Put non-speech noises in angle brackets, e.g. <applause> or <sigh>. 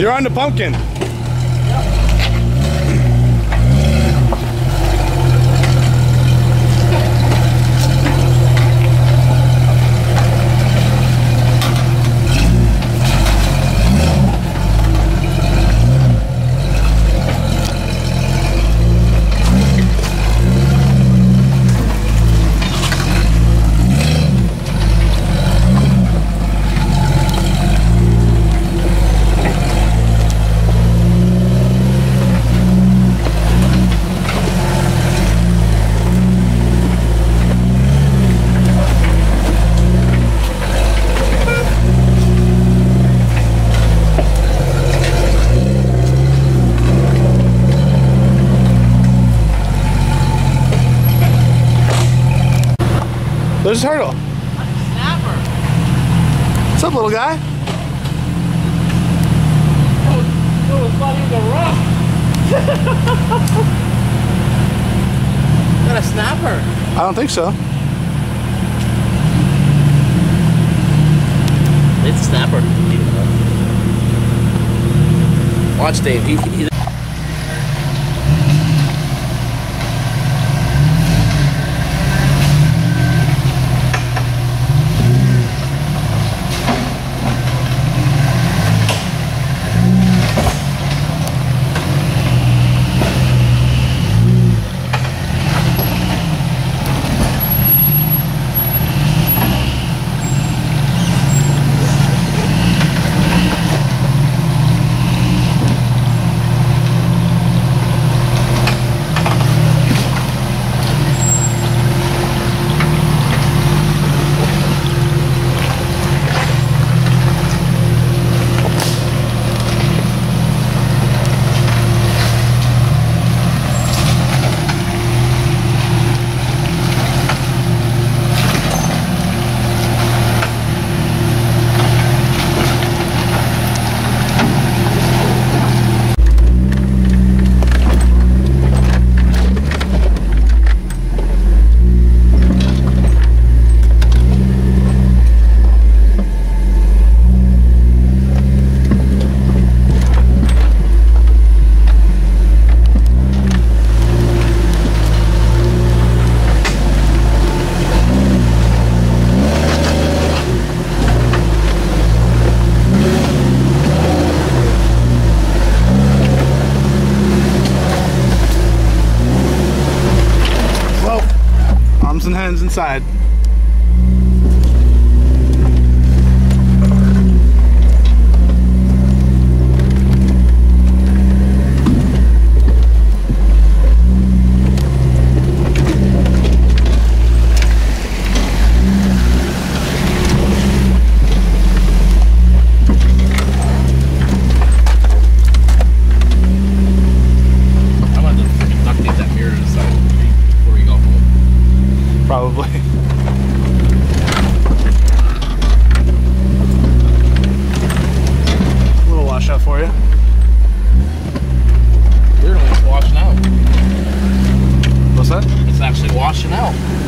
You're on the pumpkin. There's a turtle. Snapper. What's up, little guy? It was funny the rough. Got a snapper. I don't think so. It's a snapper. Watch Dave. He, he, arms and hands inside. Probably. <laughs> A little washout for you. Weirdly, it's washing out. What's that? It's actually washing out. That's actually deep.